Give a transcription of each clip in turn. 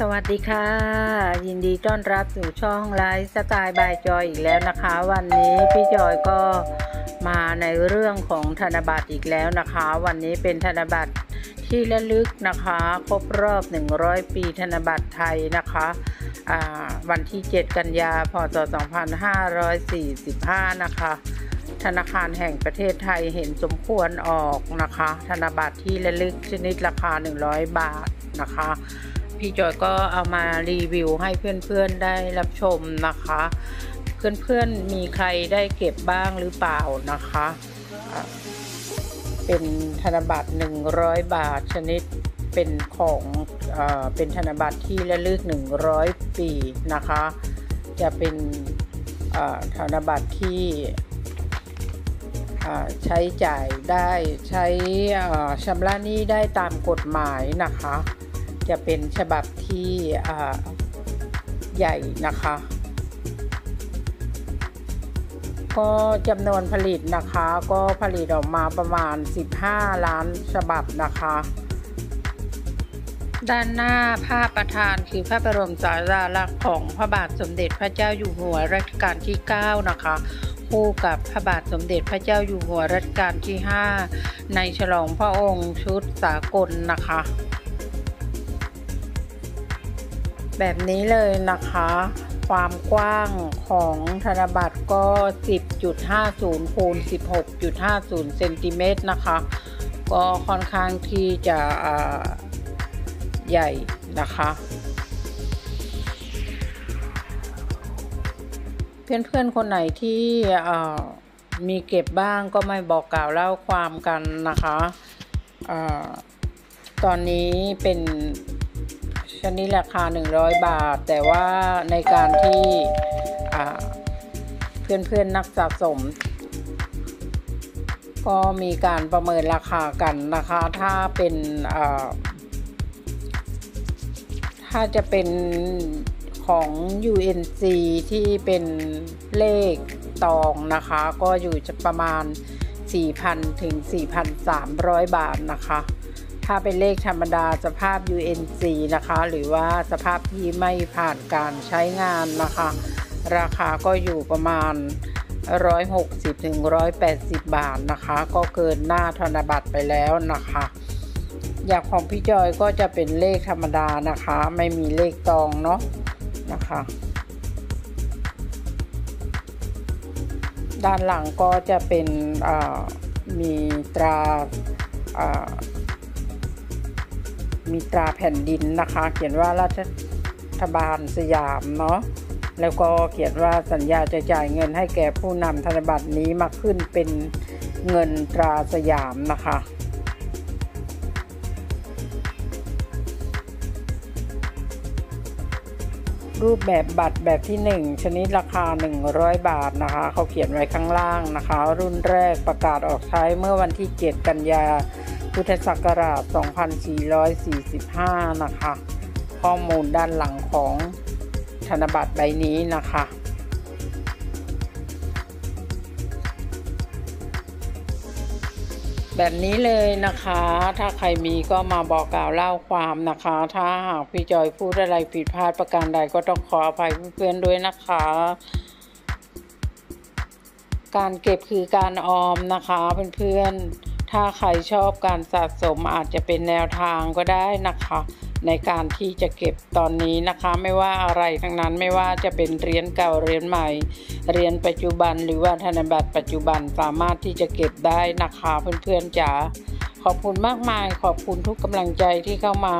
สวัสดีค่ะ ยินดีต้อนรับสู่ช่องไลฟ์สไตล์บายจอยอีกแล้วนะคะ วันนี้พี่จอยก็มาในเรื่องของธนบัตรอีกแล้วนะคะ วันนี้เป็นธนบัตรที่ระลึกนะคะ ครบรอบ 100 ปีธนบัตรไทยนะคะวันที่ 7 กันยาพศ 2545 นะคะ ธนาคารแห่งประเทศไทยเห็นสมควรออกนะคะ ธนบัตรที่ระลึกชนิดราคา 100 บาทนะคะ พี่จอยก็เอามารีวิวให้เพื่อนๆได้รับชมนะคะ เพื่อนๆมีใครได้เก็บบ้างหรือเปล่านะคะ เป็นธนบัตร 100 บาทชนิดเป็นของเอเป็นธนบัตรที่ระลึก 100 ปีนะคะ จะเป็นธนบัตรที่ใช้จ่ายได้ใช้ชำระหนี้ได้ตามกฎหมายนะคะ จะเป็นฉบับที่ใหญ่นะคะ ก็จำนวนผลิตนะคะก็ผลิตออกมาประมาณ 15 ล้านฉบับนะคะ ด้านหน้าภาพประธานคือพระบรมสาราลักษ์ของพระบาทสมเด็จพระเจ้าอยู่หัวรัชกาลที่ 9 นะคะคู่กับพระบาทสมเด็จพระเจ้าอยู่หัวรัชกาลที่ 5 ในฉลองพระองค์ชุดสากลนะคะ แบบนี้เลยนะคะ ความกว้างของธนบัตรก็ 10.50คูณ16.50เซนติเมตรนะคะ ก็ค่อนข้างที่จะใหญ่นะคะเพื่อนๆ คนไหนที่มีเก็บบ้างก็ไม่บอกกล่าวเล่าความกันนะคะอตอนนี้เป็น ชนิดราคา 100 บาท แต่ว่าในการที่อ่าเพื่อนๆนักสะสม ก็มีการประเมินราคากันนะคะ ถ้าเป็นถ้าจะเป็นของ UNC ที่เป็นเลขตองนะคะ ก็อยู่จะประมาณ 4,000 ถึง 4,300 บาทนะคะ ถ้าเป็นเลขธรรมดาสภาพ UNC นะคะ หรือว่าสภาพที่ไม่ผ่านการใช้งานนะคะ ราคาก็อยู่ประมาณ 160-180 บาทนะคะ ก็เกินหน้าธนบัตรไปแล้วนะคะ อย่างของพี่จอยก็จะเป็นเลขธรรมดานะคะ ไม่มีเลขตองเนาะนะคะด้านหลังก็จะเป็นมีตรา มีตราแผ่นดินนะคะ เขียนว่าราชบาลสยามเนาะแล้วก็เขียนว่าสัญญาจะจ่ายเงินให้แก่ผู้นำธนบัตรนี้มาขึ้นเป็นเงินตราสยามนะคะรูปแบบบัตรแบบที่ 1 ชนิดราคา 100 บาทนะคะ เขาเขียนไว้ข้างล่างนะคะ รุ่นแรกประกาศออกใช้เมื่อวันที่ 7 กันยา พุทธศักราช 2445 นะคะ ข้อมูลด้านหลังของธนบัตรใบนี้นะคะแบบนี้เลยนะคะ ถ้าใครมีก็มาบอกกล่าวเล่าความนะคะ ถ้าหากพี่จอยพูดอะไรผิดพลาดประการใดก็ต้องขออภัยเพื่อนๆด้วยนะคะ การเก็บคือการออมนะคะเพื่อนๆ ถ้าใครชอบการสะสมอาจจะเป็นแนวทางก็ได้นะคะ ในการที่จะเก็บตอนนี้นะคะ ไม่ว่าอะไรทั้งนั้นไม่ว่าจะเป็นเหรียญเก่าเหรียญใหม่เหรียญปัจจุบัน หรือว่าธนบัตรปัจจุบันสามารถที่จะเก็บได้นะคะเพื่อนๆจ๋าขอบคุณมากมาย ขอบคุณทุกกำลังใจที่เข้ามา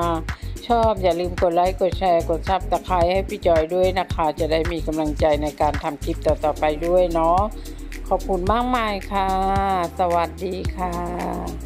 ชอบอย่าลืมกดไลค์กดแชร์กดซับตะไคร้ให้พี่จอยด้วยนะคะ จะได้มีกำลังใจในการทำคลิปต่อๆไปด้วยเนาะ ขอบคุณมากมายค่ะ สวัสดีค่ะ